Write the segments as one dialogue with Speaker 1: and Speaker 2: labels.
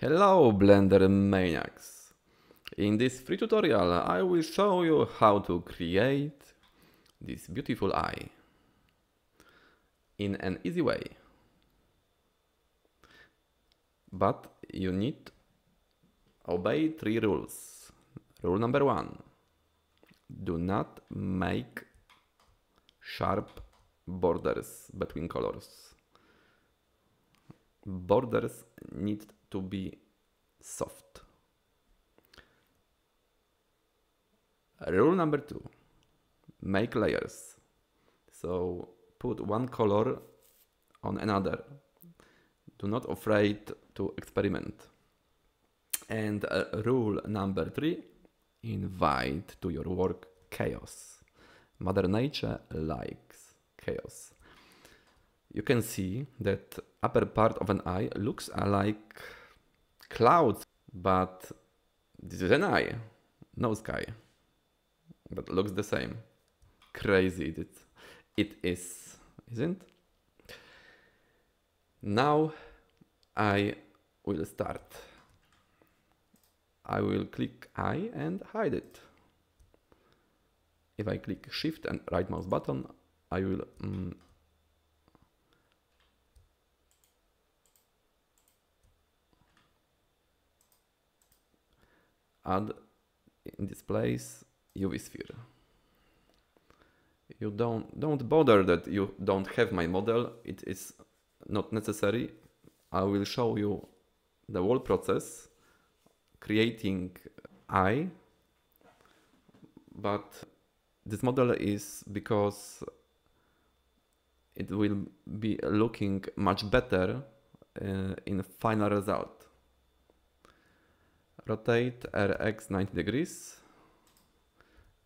Speaker 1: Hello Blender Maniacs! In this free tutorial I will show you how to create this beautiful eye in an easy way. But you need obey three rules. Rule number one, do not make sharp borders between colors. Borders need to be soft. Rule number two, make layers. So put one color on another. Do not afraid to experiment. And uh, rule number three, invite to your work chaos. Mother Nature likes chaos. You can see that upper part of an eye looks like clouds, but this is an eye, no sky. But looks the same. Crazy it, it is, isn't? Now I will start. I will click eye and hide it. If I click shift and right mouse button, I will mm, add in this place UV sphere. You don't don't bother that you don't have my model. It is not necessary. I will show you the whole process creating eye but this model is because it will be looking much better uh, in final result rotate rx 90 degrees.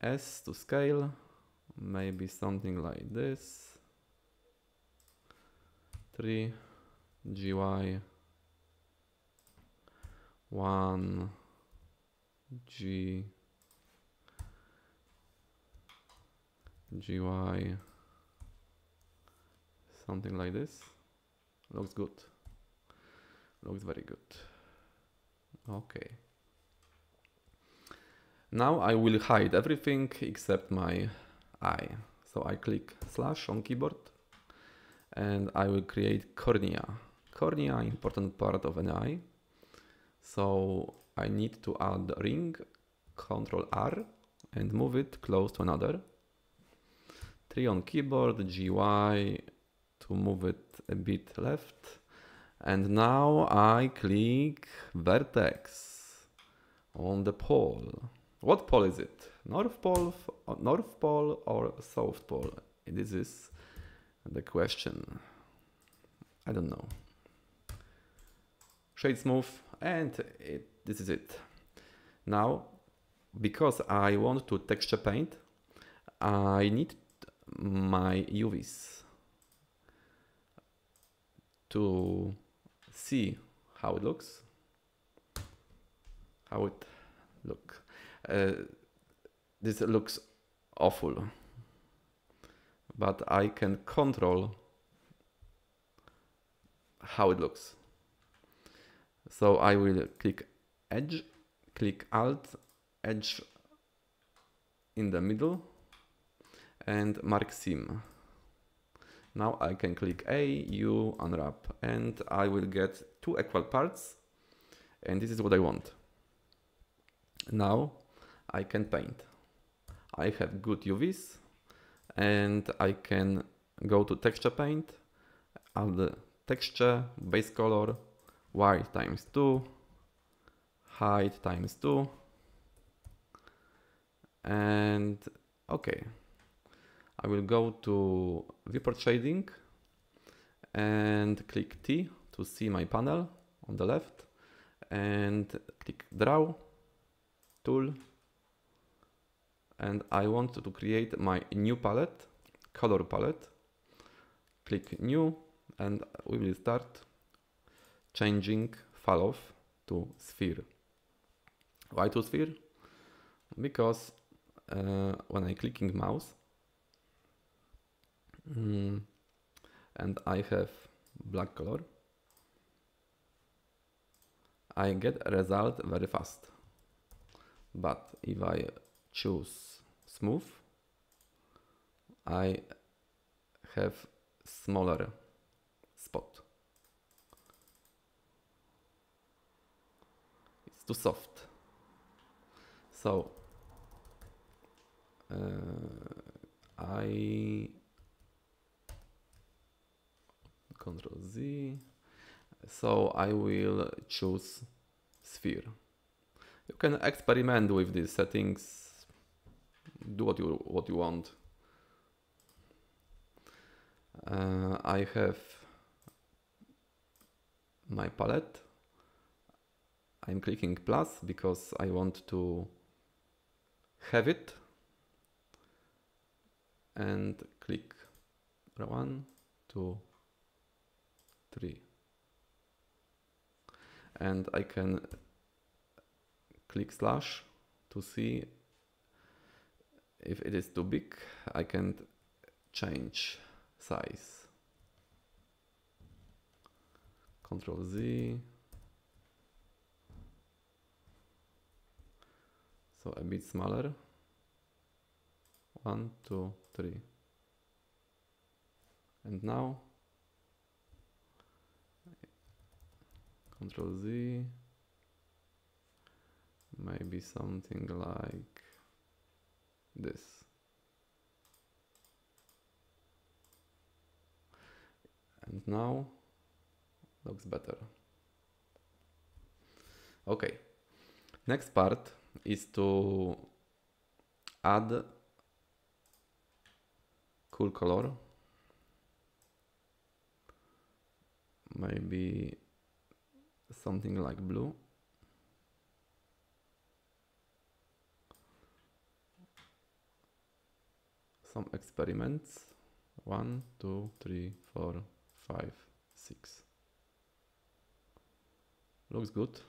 Speaker 1: S to scale. Maybe something like this. 3 gy 1 g. Gy something like this. Looks good. Looks very good. Okay now I will hide everything except my eye so I click slash on keyboard and I will create cornea cornea important part of an eye so I need to add ring, Control R, and move it close to another. 3 on keyboard, GY to move it a bit left. And now I click vertex on the pole. What pole is it? North pole, North pole or South pole? This is the question. I don't know. Shade smooth and it, this is it. Now, because I want to texture paint, I need my UVs to see how it looks, how it look. Uh, this looks awful, but I can control how it looks. So I will click edge, click alt, edge in the middle and mark seam. Now I can click A, U, unwrap and I will get two equal parts and this is what I want. Now I can paint. I have good UVs and I can go to texture paint, add the texture, base color, white times 2, height times 2, and okay. I will go to viewport shading and click T to see my panel on the left and click draw tool and I want to create my new palette color palette click new and we will start changing fall off to sphere. Why to sphere? Because uh, when I clicking mouse mm, and I have black color, I get a result very fast. But if I choose smooth, I have smaller spot. It's too soft. So uh, I Control Z. So I will choose sphere. You can experiment with these settings. Do what you what you want. Uh, I have my palette. I'm clicking plus because I want to have it and click one, two, three. And I can click slash to see if it is too big, I can change size. Control Z. So a bit smaller. One, two, three. And now Control Z. Maybe something like this. And now looks better. Okay. Next part is to add cool color. Maybe something like blue. Some experiments. One, two, three, four, five, six. Looks good.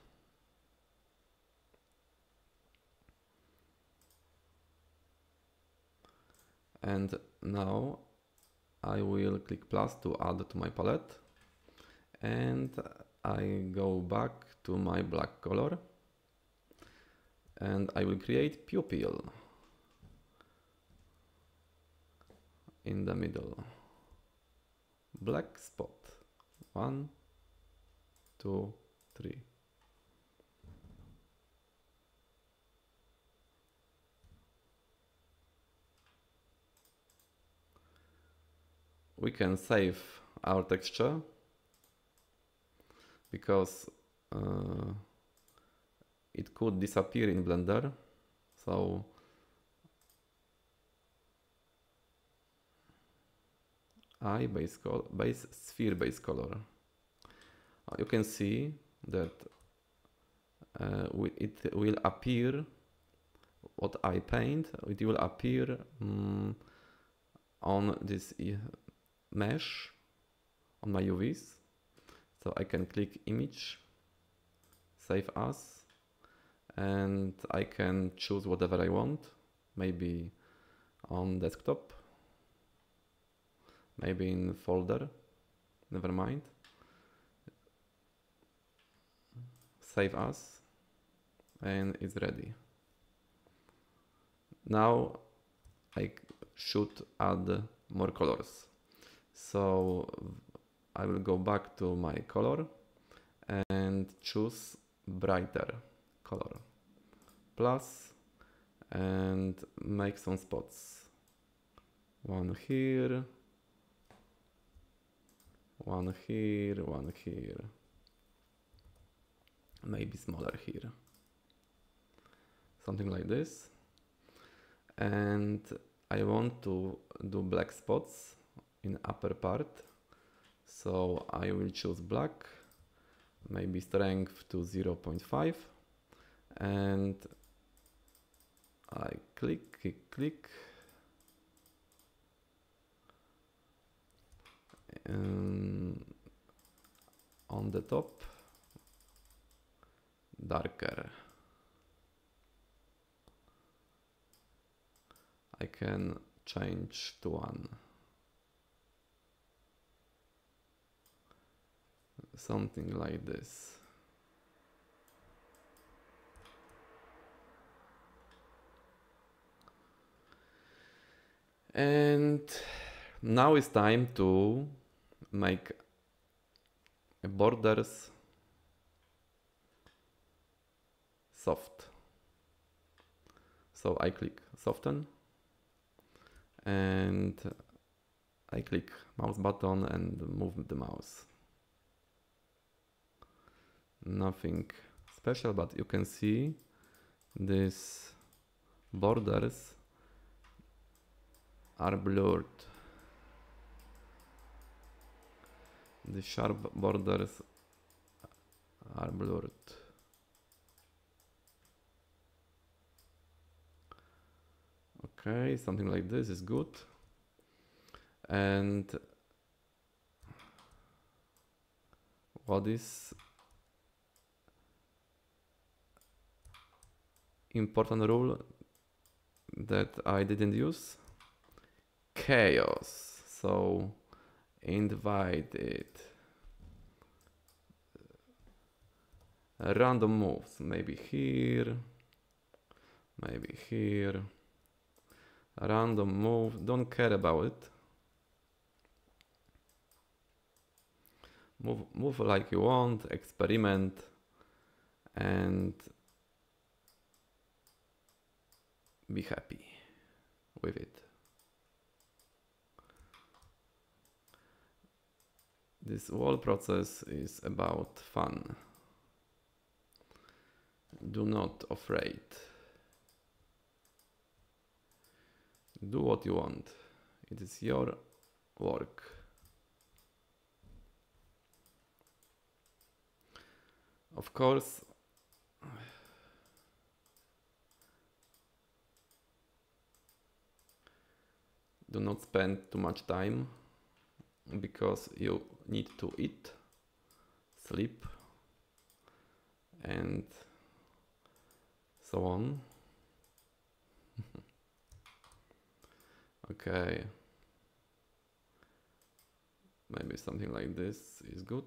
Speaker 1: And now I will click plus to add to my palette and I go back to my black color and I will create pupil in the middle. Black spot. One, two, three. We can save our texture because uh, it could disappear in Blender. So I base, color, base sphere base color. Uh, you can see that uh, it will appear what I paint. It will appear um, on this mesh on my UVs so I can click image, save as, and I can choose whatever I want, maybe on desktop, maybe in folder, never mind. Save as, and it's ready. Now I should add more colors. So I will go back to my color and choose brighter color plus and make some spots one here one here one here. Maybe smaller here. Something like this. And I want to do black spots in upper part. So I will choose black, maybe strength to 0.5 and I click, click, click. and on the top darker. I can change to one. Something like this. And now it's time to make borders soft. So I click soften and I click mouse button and move the mouse. Nothing special, but you can see these borders are blurred. The sharp borders are blurred. Okay, something like this is good. And what is important rule that I didn't use? Chaos. So invite it. Random moves, maybe here, maybe here. Random move, don't care about it. Move, move like you want, experiment, and be happy with it. This whole process is about fun. Do not afraid. Do what you want. It is your work. Of course, do not spend too much time because you need to eat, sleep, and so on. okay. Maybe something like this is good.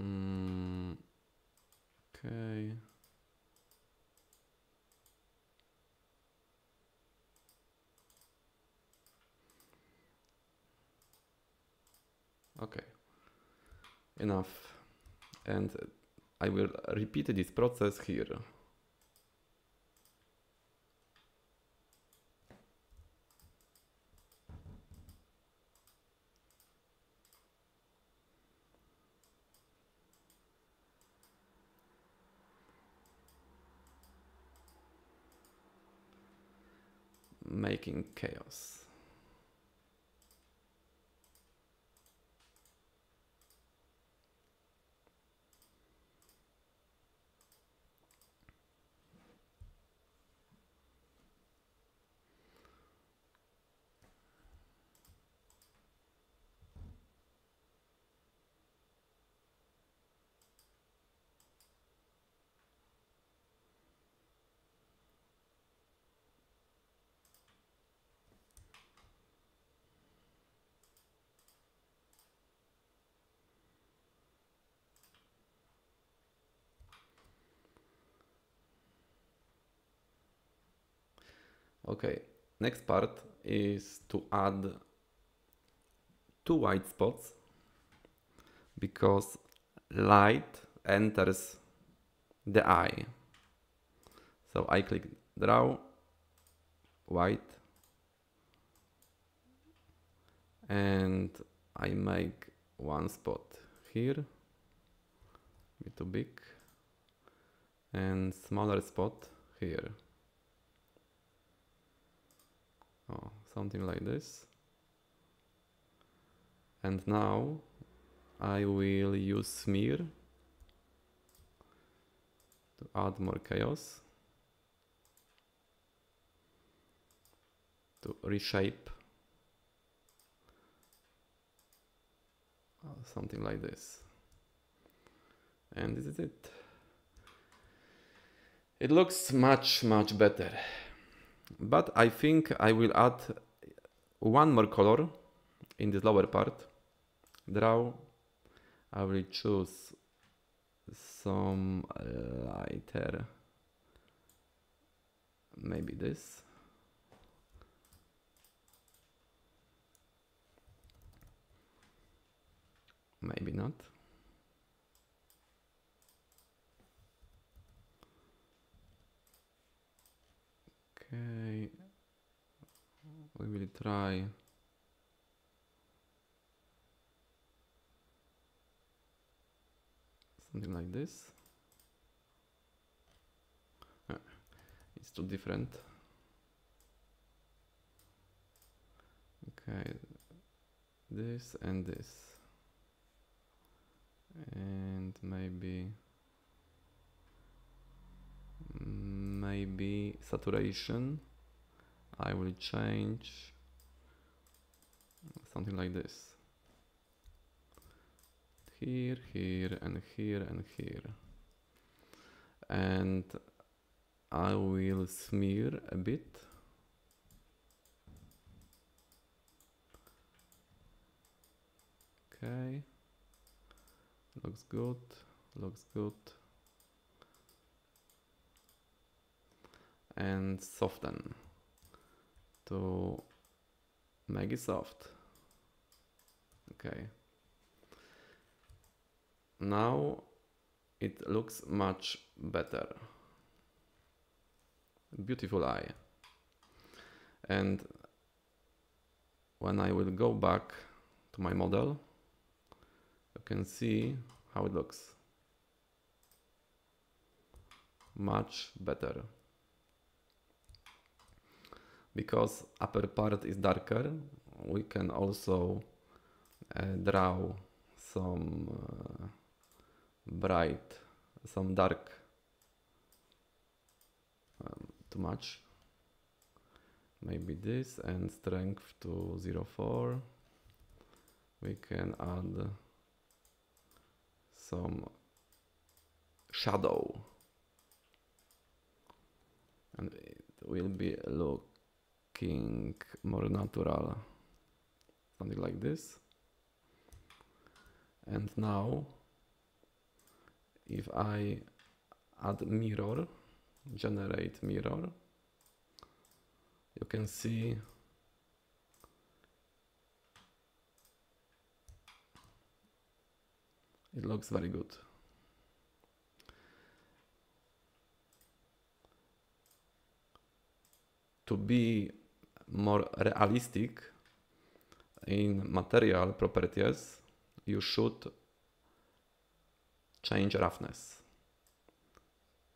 Speaker 1: Mm, okay. Okay, enough. And I will repeat this process here. Making chaos. Okay, next part is to add two white spots because light enters the eye. So I click draw white and I make one spot here, bit too big and smaller spot here. Oh, something like this. And now I will use smear to add more chaos. To reshape. Uh, something like this. And this is it. It looks much much better but I think I will add one more color in this lower part. Draw. I will choose some uh, lighter maybe this. Maybe not. Will try something like this. Uh, it's too different. Okay, this and this. And maybe maybe saturation I will change something like this. Here here and here and here. And I will smear a bit. Okay. Looks good looks good. And soften to make okay. Now it looks much better. Beautiful eye. And when I will go back to my model you can see how it looks. Much better because upper part is darker we can also uh, draw some uh, bright some dark um, too much. Maybe this and strength to 04 we can add some shadow. And it will be look looking more natural. Something like this. And now if I add mirror generate mirror you can see it looks very good. To be more realistic in material properties, you should change roughness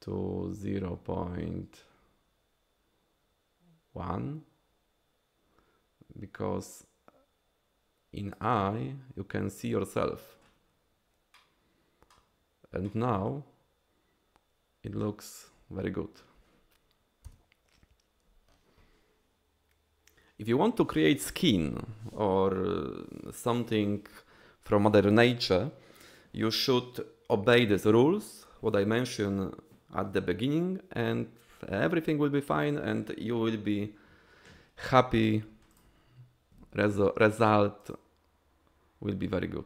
Speaker 1: to 0 0.1 because in eye you can see yourself and now it looks very good. If you want to create skin or uh, something from Mother Nature, you should obey these rules, what I mentioned at the beginning, and everything will be fine and you will be happy. Resu result will be very good.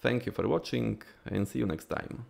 Speaker 1: Thank you for watching and see you next time.